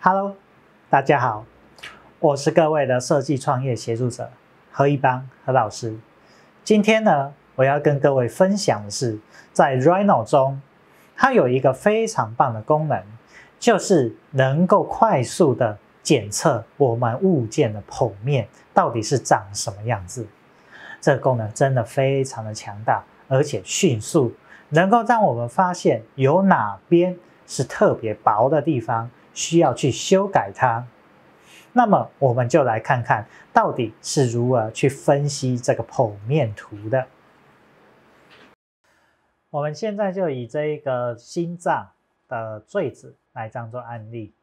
Hello，大家好，我是各位的设计创业协助者何一邦何老师。今天呢，我要跟各位分享的是，在 Rhino 中，它有一个非常棒的功能，就是能够快速的检测我们物件的剖面到底是长什么样子。这个功能真的非常的强大，而且迅速，能够让我们发现有哪边是特别薄的地方。需要去修改它，那么我们就来看看到底是如何去分析这个剖面图的。我们现在就以这一个心脏的坠子来当做案例，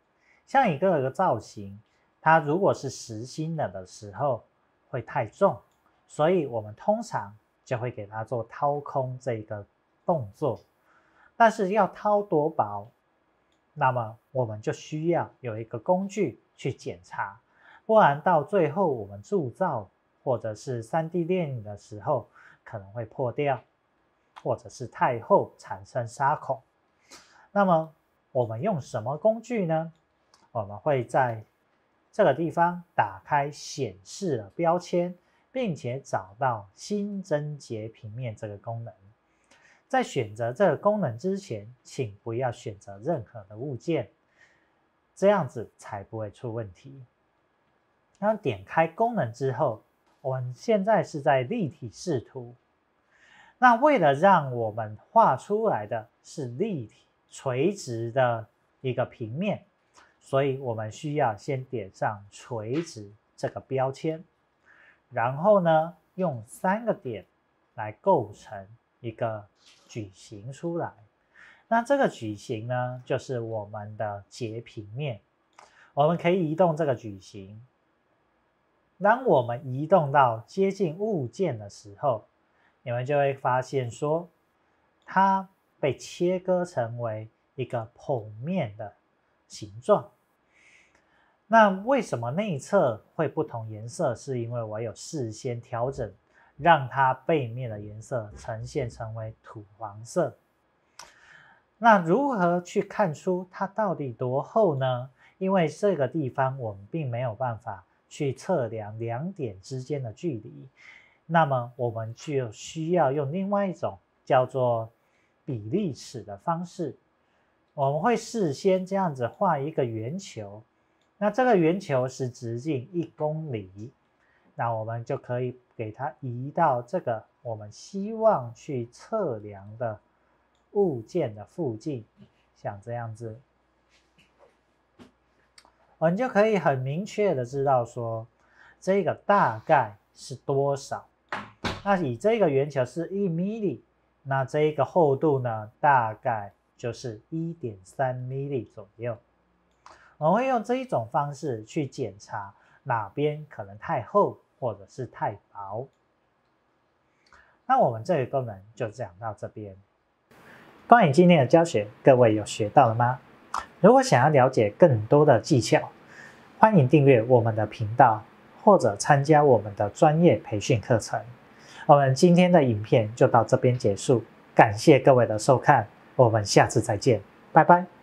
像一个个造型，它如果是实心的的时候会太重，所以我们通常就会给它做掏空这一个动作，但是要掏多薄？那么我们就需要有一个工具去检查，不然到最后我们铸造或者是三 D 电影的时候可能会破掉，或者是太厚产生沙孔。那么我们用什么工具呢？我们会在这个地方打开显示的标签，并且找到新增截平面这个功能。在选择这个功能之前，请不要选择任何的物件，这样子才不会出问题。那点开功能之后，我们现在是在立体视图。那为了让我们画出来的是立体垂直的一个平面，所以我们需要先点上垂直这个标签，然后呢，用三个点来构成。一个矩形出来，那这个矩形呢，就是我们的截平面。我们可以移动这个矩形。当我们移动到接近物件的时候，你们就会发现说，它被切割成为一个剖面的形状。那为什么内侧会不同颜色？是因为我有事先调整。让它背面的颜色呈现成为土黄色。那如何去看出它到底多厚呢？因为这个地方我们并没有办法去测量两点之间的距离，那么我们就需要用另外一种叫做比例尺的方式。我们会事先这样子画一个圆球，那这个圆球是直径一公里。那我们就可以给它移到这个我们希望去测量的物件的附近，像这样子，我们就可以很明确的知道说这个大概是多少。那以这个圆球是一米米，那这个厚度呢，大概就是一点三米左右。我们会用这一种方式去检查哪边可能太厚。或者是太薄，那我们这个功能就讲到这边。关于今天的教学，各位有学到了吗？如果想要了解更多的技巧，欢迎订阅我们的频道，或者参加我们的专业培训课程。我们今天的影片就到这边结束，感谢各位的收看，我们下次再见，拜拜。